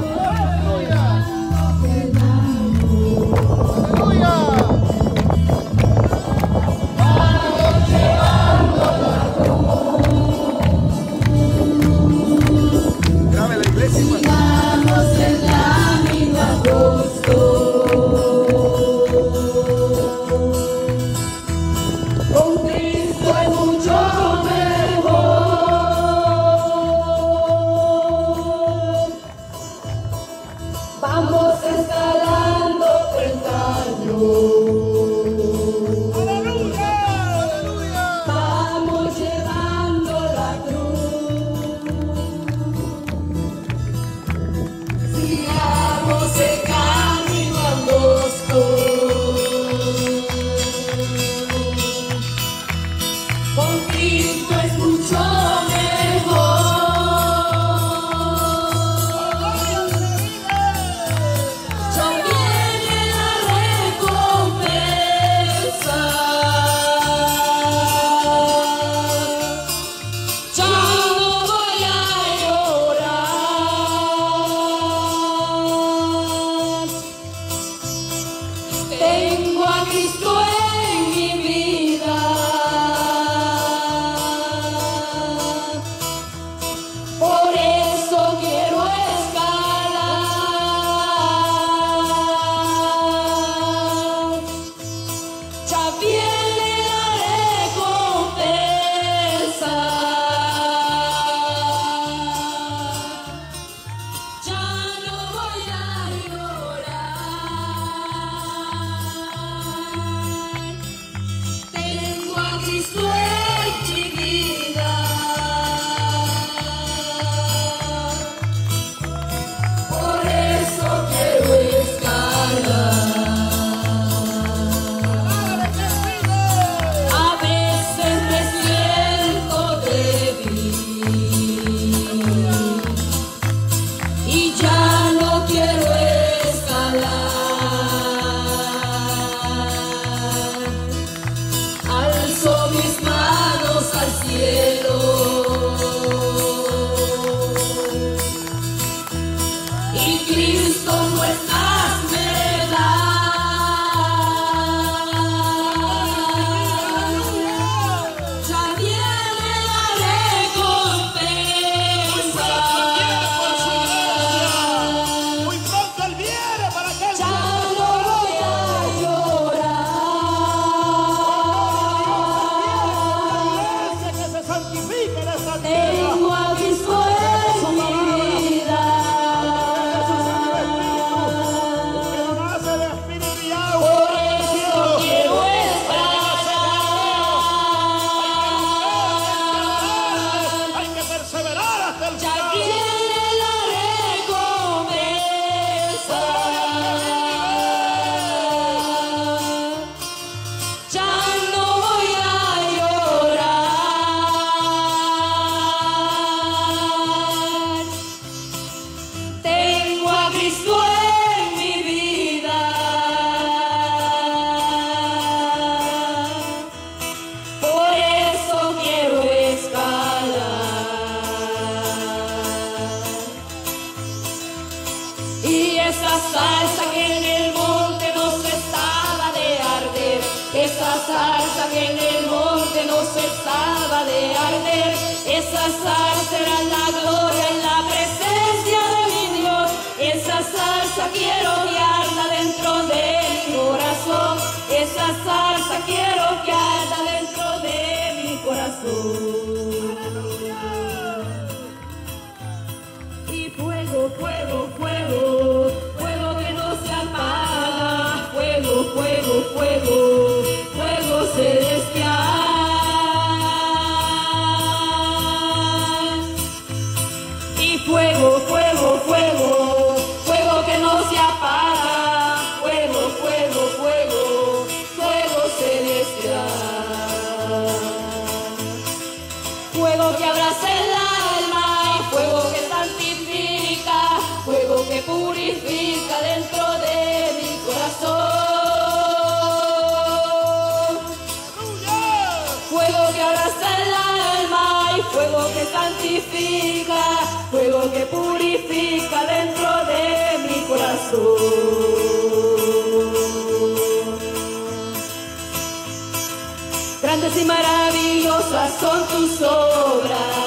Vamos! cesaba de arder, esa salsa era la gloria en la presencia de mi Dios, esa salsa quiero guiarla dentro de mi corazón, esa salsa quiero guiarla dentro de mi corazón. Y fuego, fuego, fuego, fuego que no se apaga, fuego, fuego, fuego. fuego que santifica, fuego que purifica dentro de mi corazón. Grandes y maravillosas son tus obras.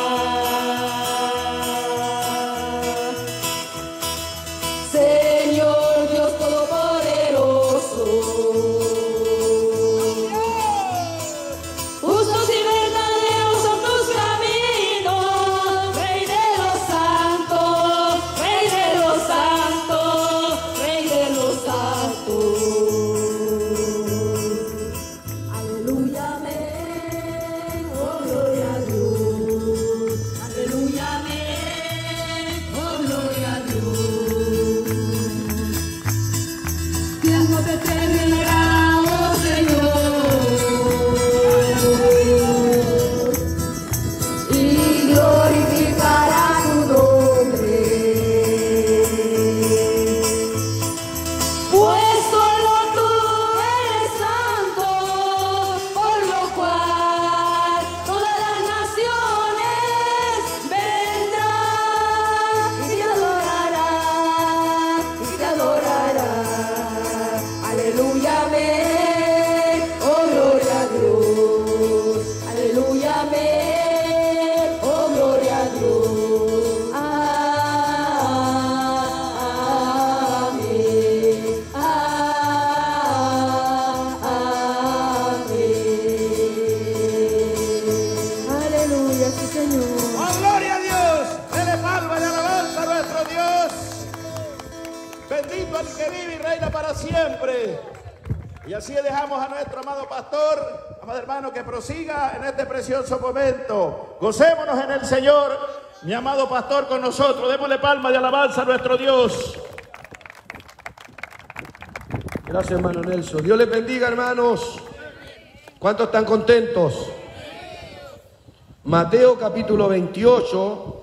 En este precioso momento. Gocémonos en el Señor, mi amado pastor, con nosotros. Démosle palma y alabanza a nuestro Dios. Gracias, hermano Nelson. Dios les bendiga, hermanos. ¿Cuántos están contentos? Mateo capítulo 28.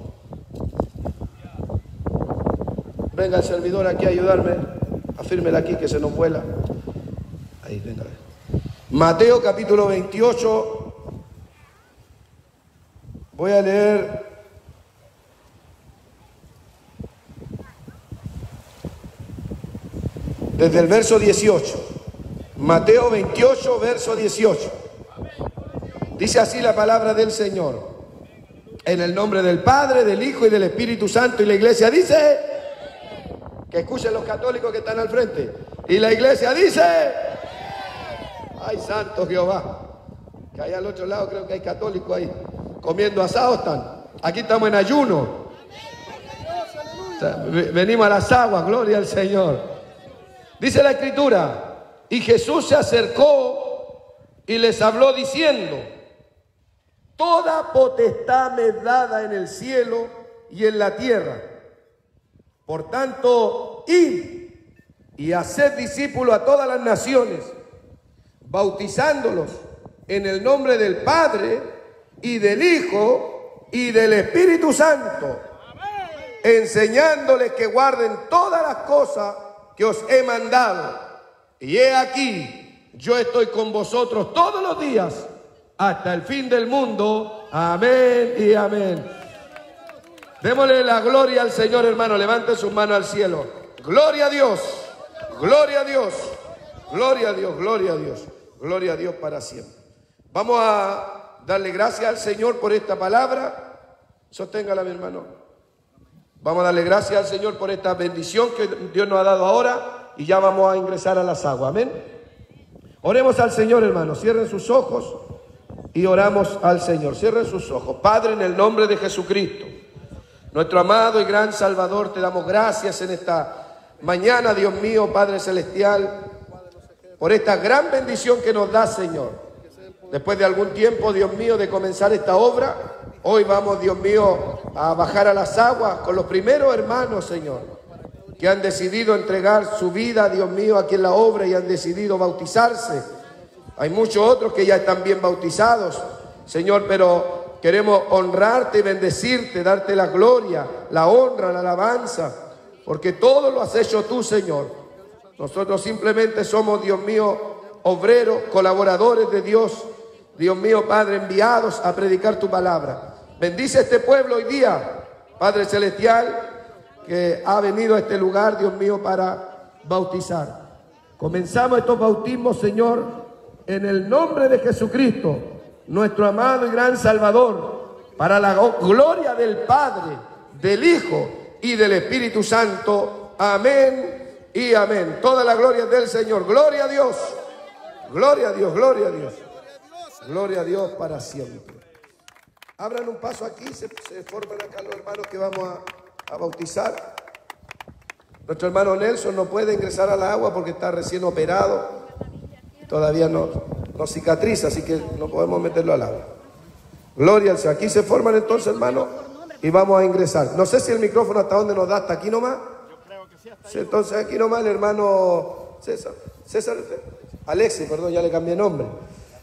Venga el servidor aquí a ayudarme. Afírmela aquí que se nos vuela. Ahí, venga. Mateo capítulo 28. Voy a leer desde el verso 18. Mateo 28, verso 18. Dice así la palabra del Señor. En el nombre del Padre, del Hijo y del Espíritu Santo. Y la iglesia dice, que escuchen los católicos que están al frente. Y la iglesia dice, ay santo Jehová. Que allá al otro lado creo que hay católicos ahí. Comiendo asado están. Aquí estamos en ayuno. Venimos a las aguas, gloria al Señor. Dice la escritura, y Jesús se acercó y les habló diciendo, toda potestad me es dada en el cielo y en la tierra. Por tanto, id y haced discípulos a todas las naciones, bautizándolos en el nombre del Padre y del Hijo y del Espíritu Santo, enseñándoles que guarden todas las cosas que os he mandado. Y he aquí, yo estoy con vosotros todos los días hasta el fin del mundo. Amén y amén. Démosle la gloria al Señor, hermano. Levante sus manos al cielo. Gloria a Dios. Gloria a Dios. Gloria a Dios. Gloria a Dios. Gloria a Dios para siempre. Vamos a darle gracias al Señor por esta palabra. Sosténgala, mi hermano. Vamos a darle gracias al Señor por esta bendición que Dios nos ha dado ahora y ya vamos a ingresar a las aguas. Amén. Oremos al Señor, hermano. Cierren sus ojos y oramos al Señor. Cierren sus ojos. Padre, en el nombre de Jesucristo, nuestro amado y gran Salvador, te damos gracias en esta mañana, Dios mío, Padre Celestial, por esta gran bendición que nos da, Señor. Después de algún tiempo, Dios mío, de comenzar esta obra, hoy vamos, Dios mío, a bajar a las aguas con los primeros hermanos, Señor, que han decidido entregar su vida, Dios mío, aquí en la obra y han decidido bautizarse. Hay muchos otros que ya están bien bautizados, Señor, pero queremos honrarte y bendecirte, darte la gloria, la honra, la alabanza, porque todo lo has hecho tú, Señor. Nosotros simplemente somos, Dios mío, obreros, colaboradores de Dios, Dios mío, Padre, enviados a predicar tu palabra. Bendice este pueblo hoy día, Padre Celestial, que ha venido a este lugar, Dios mío, para bautizar. Comenzamos estos bautismos, Señor, en el nombre de Jesucristo, nuestro amado y gran Salvador, para la gloria del Padre, del Hijo y del Espíritu Santo. Amén y amén. Toda la gloria del Señor. Gloria a Dios. Gloria a Dios, gloria a Dios. Gloria a Dios para siempre. Abran un paso aquí, se, se forman acá los hermanos que vamos a, bautizar. Nuestro hermano Nelson no puede ingresar al agua porque está recién operado. Todavía no, no cicatriza, así que no podemos meterlo al agua. Gloria al Señor. Aquí se forman entonces, hermano, y vamos a ingresar. No sé si el micrófono hasta dónde nos da, hasta aquí nomás. Entonces aquí nomás el hermano César. César, usted. Alexi, perdón, ya le cambié nombre.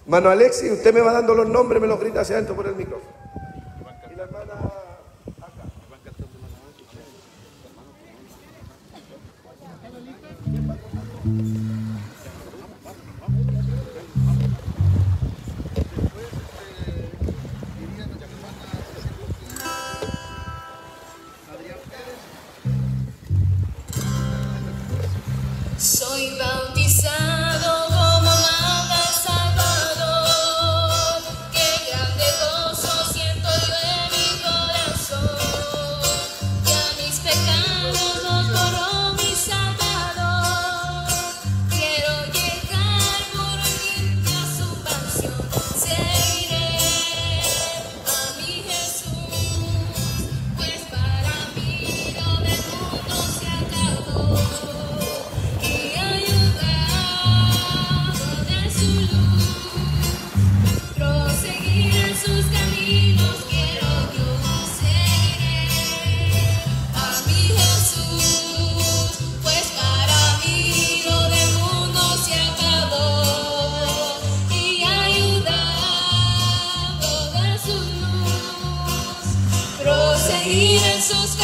Hermano Alexi, usted me va dando los nombres, me los grita hacia adentro por el micrófono. Proseguir en sus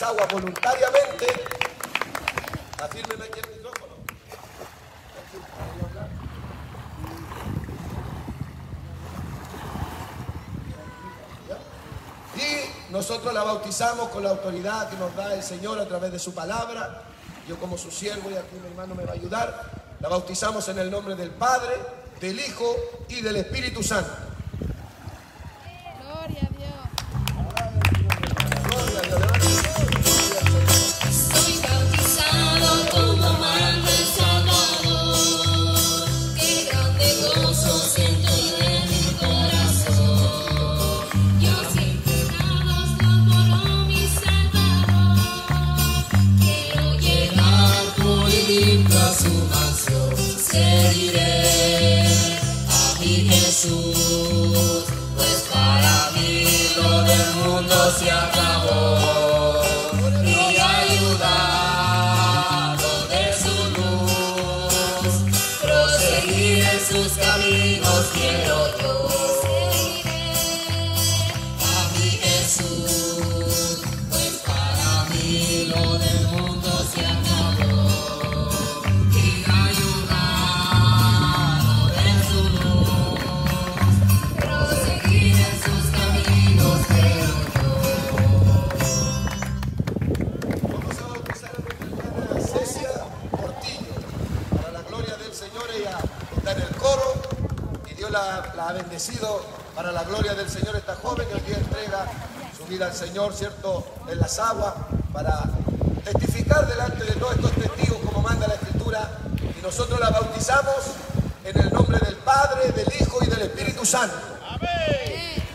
las aguas voluntariamente. Afírmeme aquí el micrófono. Y nosotros la bautizamos con la autoridad que nos da el Señor a través de su palabra. Yo como su siervo y aquí mi hermano me va a ayudar. La bautizamos en el nombre del Padre, del Hijo y del Espíritu Santo. Para la gloria del Señor esta joven que hoy día entrega su vida al Señor, ¿cierto? En las aguas para testificar delante de todos estos testigos como manda la Escritura y nosotros la bautizamos en el nombre del Padre, del Hijo y del Espíritu Santo. Gloria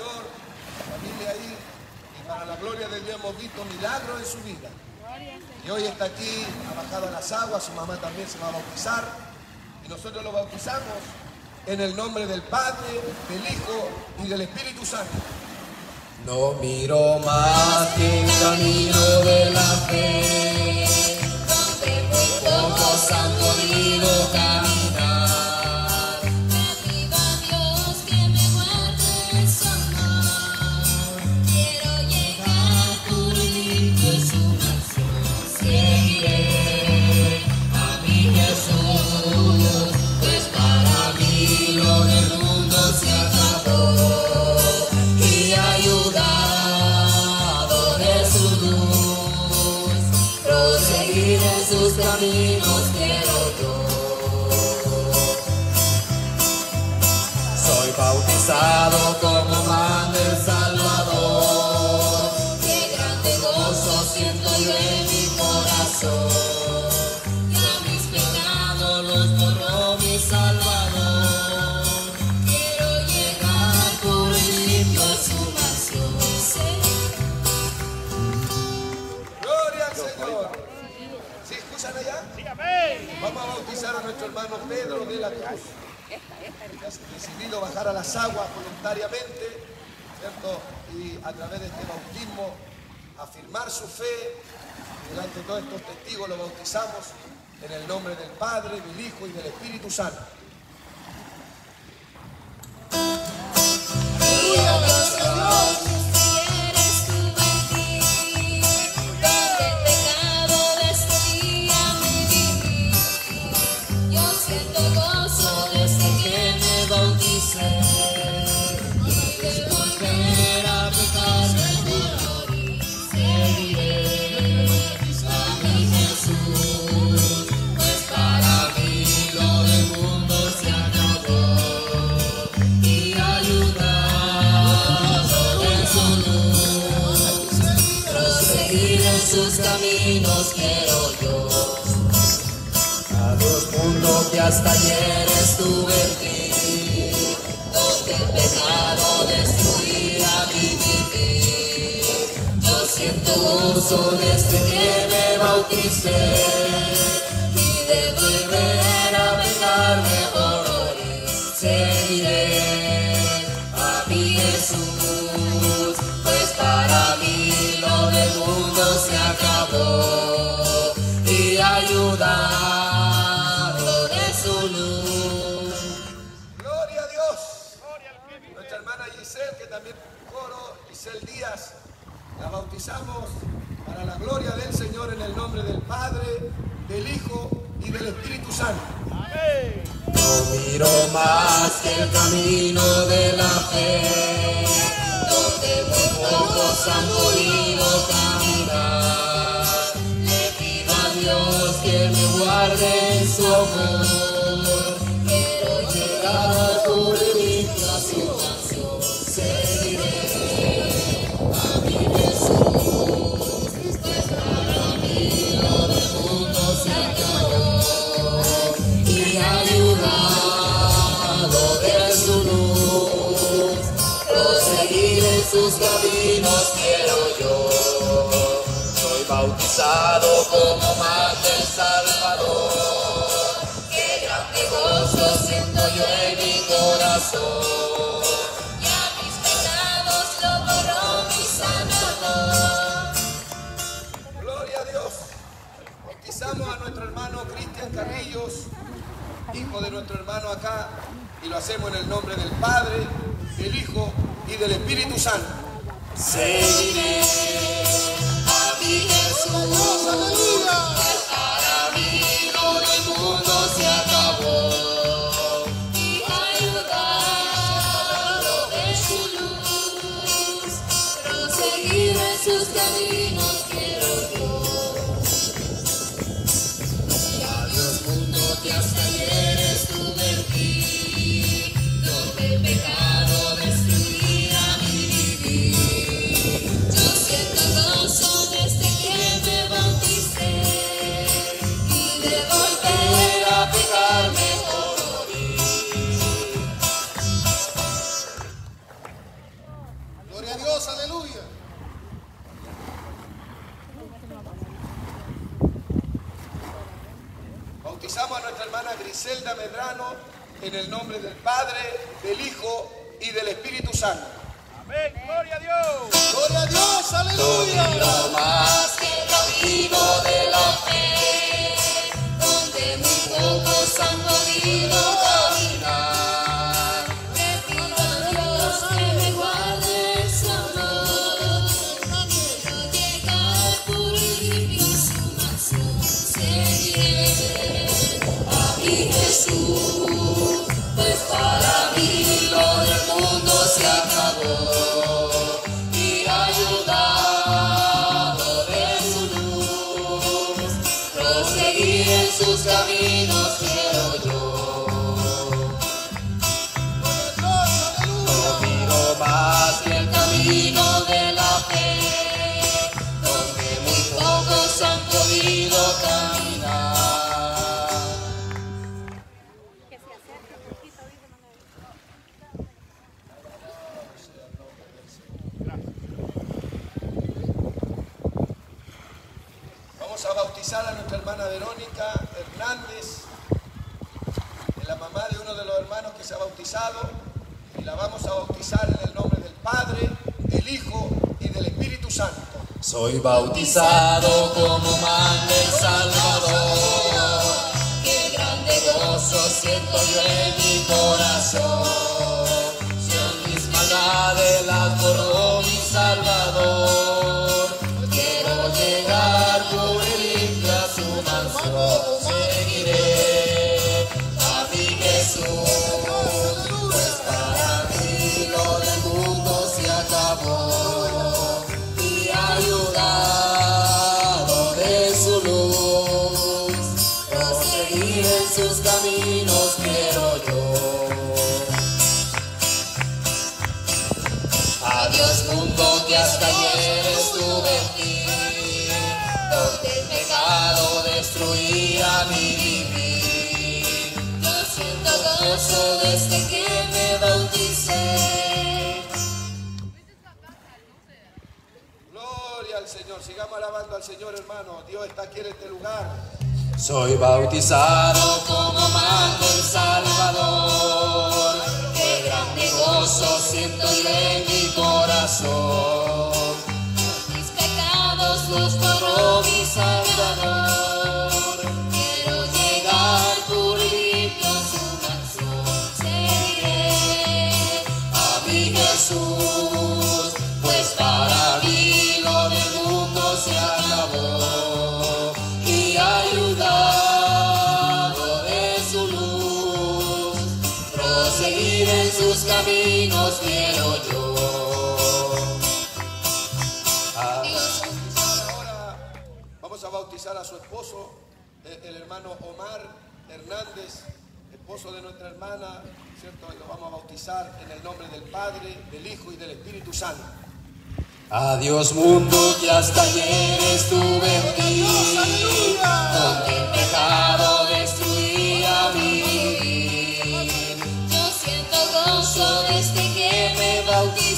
Señor, la familia ahí, y para la gloria de Dios hemos visto milagros en su vida. Y hoy está aquí, ha bajado a las aguas, su mamá también se va a bautizar, y nosotros lo bautizamos en el nombre del Padre, del Hijo y del Espíritu Santo. No miro más que bajar a las aguas voluntariamente, ¿cierto? Y a través de este bautismo afirmar su fe. Delante de todos estos testigos lo bautizamos en el nombre del Padre, del Hijo y del Espíritu Santo. Caminos quiero yo. Adiós mundo Que hasta ayer estuve en ti, donde el pecado destruía mi vivir. Yo siento gozo desde que me bauticé y de volver a pecar mejor morir. Seguiré a mi Jesús, Giselle Díaz, la bautizamos para la gloria del Señor en el nombre del Padre, del Hijo y del Espíritu Santo. No miro más que el camino de la fe, donde muy pocos han podido caminar. Le pido a Dios que me guarde en su amor. Quiero llegar por limpio sus caminos quiero yo. soy bautizado como manda el Salvador. Qué grande gozo siento yo en mi corazón. Ya mis pecados lo borró mi Salvador. Gloria a Dios. Bautizamos a nuestro hermano Cristian Carrillos, hijo de nuestro hermano acá, y lo hacemos en el nombre del Padre, del Hijo y del Espíritu Santo. Seguiré a mi Jesús, que Griselda Medrano en el nombre del Padre, del Hijo y del Espíritu Santo. Amén. Gloria a Dios. Gloria a Dios, aleluya. No más que el camino de la fe, donde muy pocos han podido hermana Verónica Hernández, la mamá de uno de los hermanos que se ha bautizado, y la vamos a bautizar en el nombre del Padre, del Hijo y del Espíritu Santo. Soy bautizado como manda el Salvador. Qué grande gozo siento yo en mi corazón. Son mis maldades las borró mi Salvador. Ayer estuve en ti, donde el pecado destruía mi vivir. Yo siento gozo desde que me bauticé. Gloria al Señor, sigamos alabando al Señor hermano, Dios está aquí en este lugar. Soy bautizado como manda el Salvador. Qué grande gozo siento yo en mi corazón. Esposo, el, el hermano Omar Hernández, esposo de nuestra hermana, ¿cierto? Y lo vamos a bautizar en el nombre del Padre, del Hijo y del Espíritu Santo. Adiós mundo que hasta ayer estuve en ti, donde el pecado destruía mi. Yo siento gozo desde que me bauticé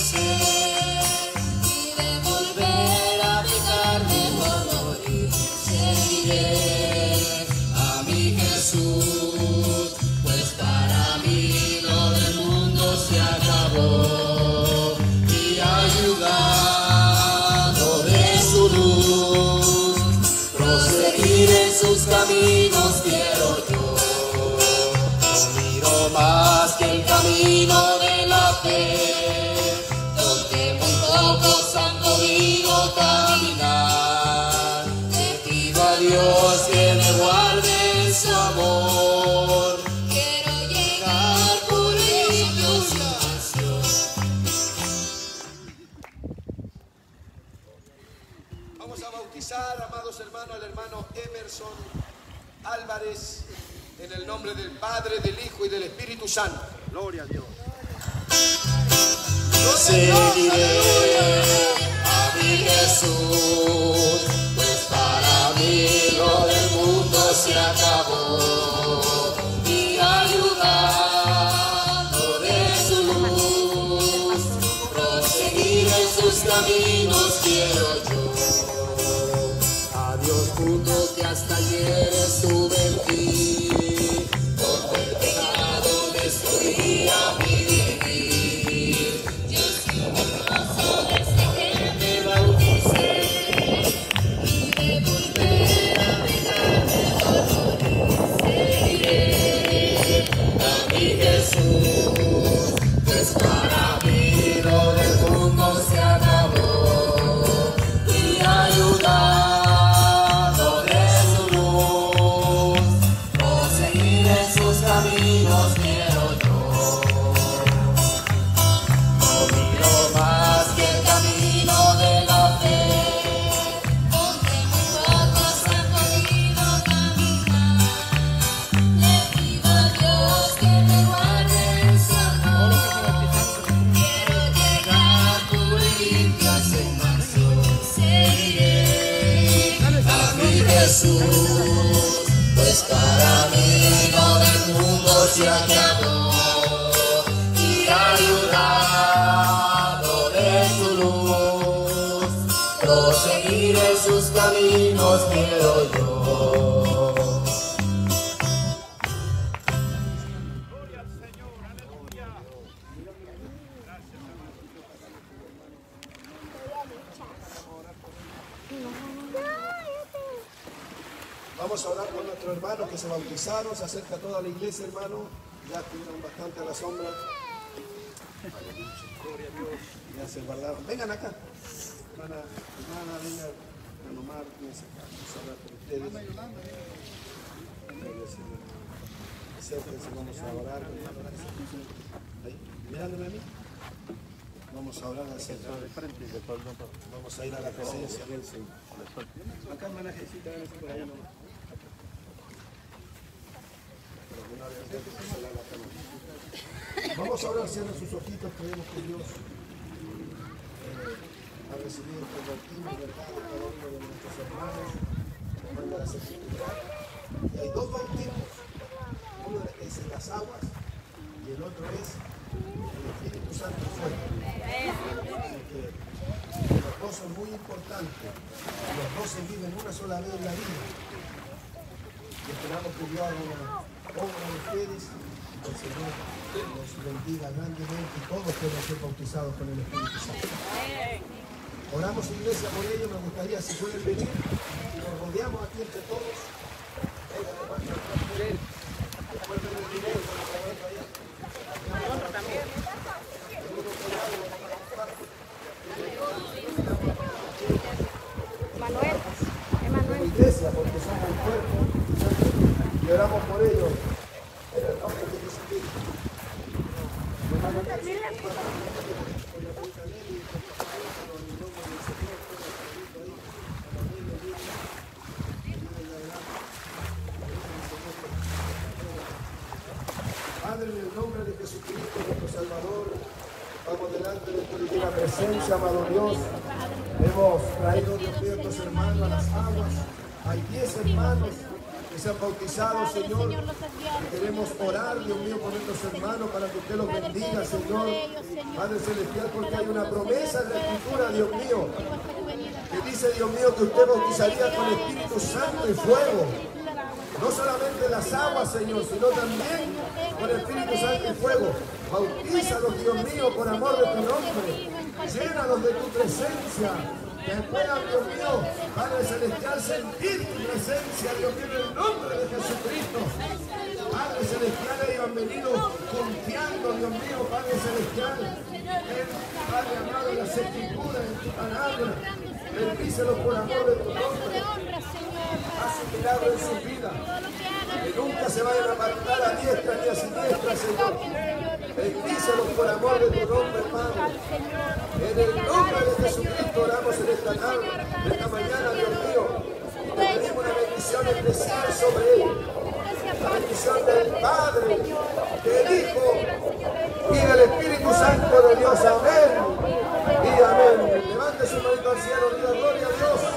Álvarez en el nombre del Padre, del Hijo y del Espíritu Santo. Gloria a Dios. seguiré a mi Jesús, pues para mí lo del mundo se acabó y ayudando de su luz, proseguir en sus caminos en sus caminos quiero yo. Vamos a orar con nuestros hermanos que se bautizaron, se acerca toda la iglesia, hermano. Ya estuvieron bastante a la sombra. Gloria a Dios. Guardaron. Vengan acá. Hermana, hermana, venga. Martínez, acá. Vamos a orar por ustedes. Acérquense, vamos a orar. Ahí, mirándome a mí. Vamos a orar al Señor. Vamos a ir a la presencia del Señor. Acá, hermana Jesita, véngase por allá nomás. Vamos a orar, cierren sus ojitos, creemos que Dios ha recibido el bautismo, ¿verdad? de cada uno de nuestros hermanos, nos la. Y hay dos bautismos, uno es en las aguas y el otro es el Espíritu Santo. Así que los dos son muy importantes, los dos se viven una sola vez en la vida. Y esperamos que Dios haga obra en ustedes y que el Señor los bendiga grandemente y todos puedan ser bautizados con el Espíritu Santo. Oramos iglesia por ello, me gustaría si pueden venir nos rodeamos aquí entre todos. bendiga, Señor. Padre Celestial, porque hay una promesa en la Escritura, Dios mío, que dice, Dios mío, que usted bautizaría con Espíritu Santo y fuego. No solamente las aguas, Señor, sino también con Espíritu Santo y fuego. Bautízalos, Dios mío, por amor de tu nombre. Llénalos de tu presencia. Que puedan, Dios mío, Padre Celestial, sentir tu presencia, Dios mío, en el nombre de Jesucristo. Padre Celestial, ellos han venido confiando, Dios mío, Padre Celestial, en, Padre amado, en las escrituras, en tu palabra. Bendícelos por amor de tu nombre. Haz un milagro en su vida. Que nunca se vayan a apartar a diestra ni a siniestra, Señor. Bendícelos por amor de tu nombre, Padre. En el nombre de Jesucristo oramos en esta tarde, en esta mañana, Dios mío. Te pedimos una bendición especial sobre ellos bendición del Padre, del Hijo y del Espíritu Santo de Dios. Amén y amén. Levante su manito al cielo, diga gloria a Dios.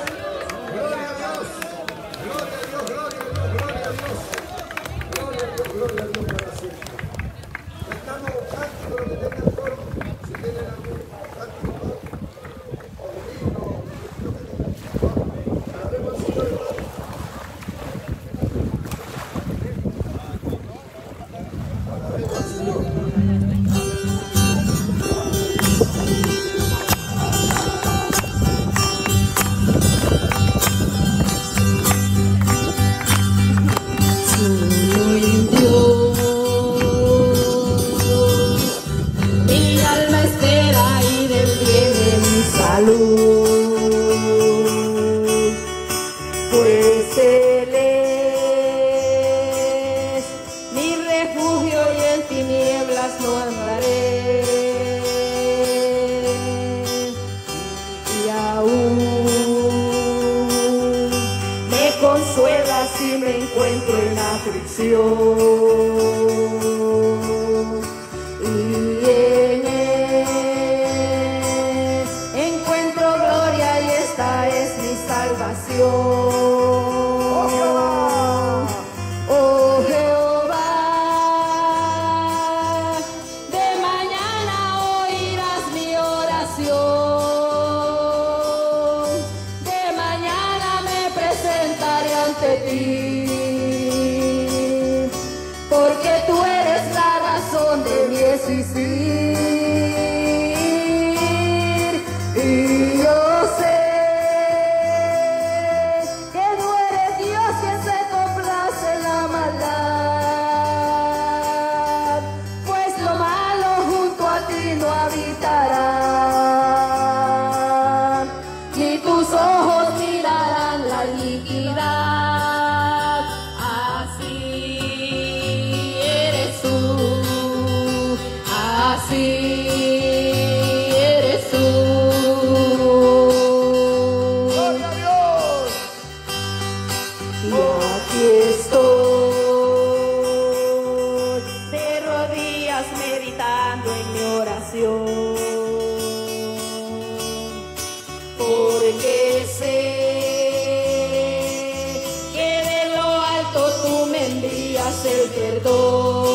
tú me envías el perdón.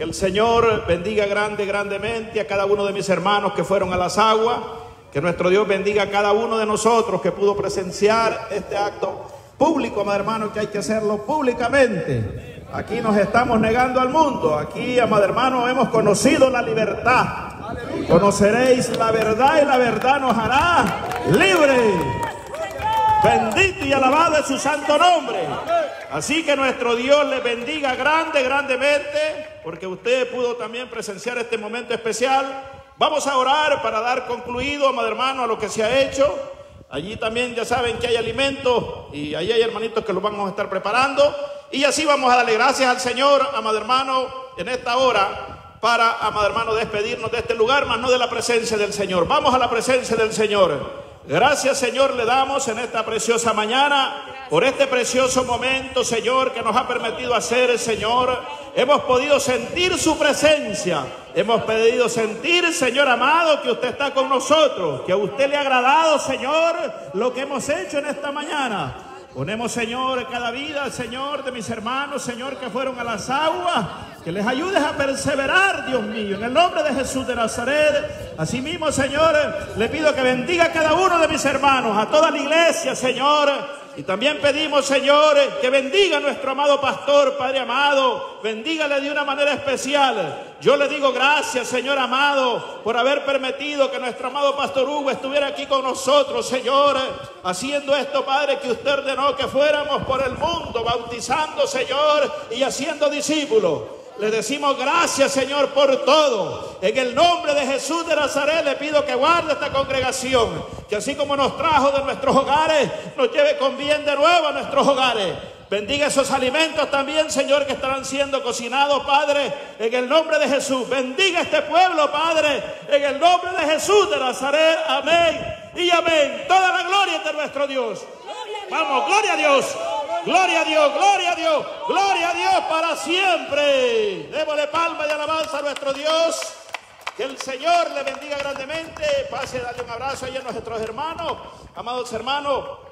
Que el Señor bendiga grande, grandemente a cada uno de mis hermanos que fueron a las aguas. Que nuestro Dios bendiga a cada uno de nosotros que pudo presenciar este acto público, amado hermano, que hay que hacerlo públicamente. Aquí nos estamos negando al mundo. Aquí, amado hermano, hemos conocido la libertad. Conoceréis la verdad y la verdad nos hará libre. Bendito y alabado es su santo nombre. Así que nuestro Dios le bendiga grande, grandemente, porque usted pudo también presenciar este momento especial. Vamos a orar para dar concluido, amado hermano, a lo que se ha hecho. Allí también ya saben que hay alimentos y ahí hay hermanitos que los vamos a estar preparando. Y así vamos a darle gracias al Señor, amado hermano, en esta hora para, amado hermano, despedirnos de este lugar, más no de la presencia del Señor. Vamos a la presencia del Señor. Gracias, Señor, le damos en esta preciosa mañana por este precioso momento, Señor, que nos ha permitido hacer, Señor. Hemos podido sentir su presencia. Hemos podido sentir, Señor amado, que usted está con nosotros, que a usted le ha agradado, Señor, lo que hemos hecho en esta mañana. Ponemos, Señor, cada vida, Señor, de mis hermanos, Señor, que fueron a las aguas, que les ayudes a perseverar, Dios mío, en el nombre de Jesús de Nazaret. Asimismo, Señor, le pido que bendiga a cada uno de mis hermanos, a toda la iglesia, Señor. Y también pedimos, Señor, que bendiga a nuestro amado pastor, Padre amado. Bendígale de una manera especial. Yo le digo gracias, Señor amado, por haber permitido que nuestro amado pastor Hugo estuviera aquí con nosotros, Señor, haciendo esto, Padre, que usted ordenó que fuéramos por el mundo, bautizando, Señor, y haciendo discípulos. Le decimos gracias, Señor, por todo. En el nombre de Jesús de Nazaret le pido que guarde esta congregación, que así como nos trajo de nuestros hogares, nos lleve con bien de nuevo a nuestros hogares. Bendiga esos alimentos también, Señor, que estarán siendo cocinados, Padre, en el nombre de Jesús. Bendiga este pueblo, Padre, en el nombre de Jesús de Nazaret. Amén y amén. Toda la gloria de nuestro Dios. Vamos, gloria a Dios. Gloria a Dios, gloria a Dios, gloria a Dios para siempre. Démosle palma y alabanza a nuestro Dios. Que el Señor le bendiga grandemente. Pase, dale un abrazo ahí a nuestros hermanos. Amados hermanos,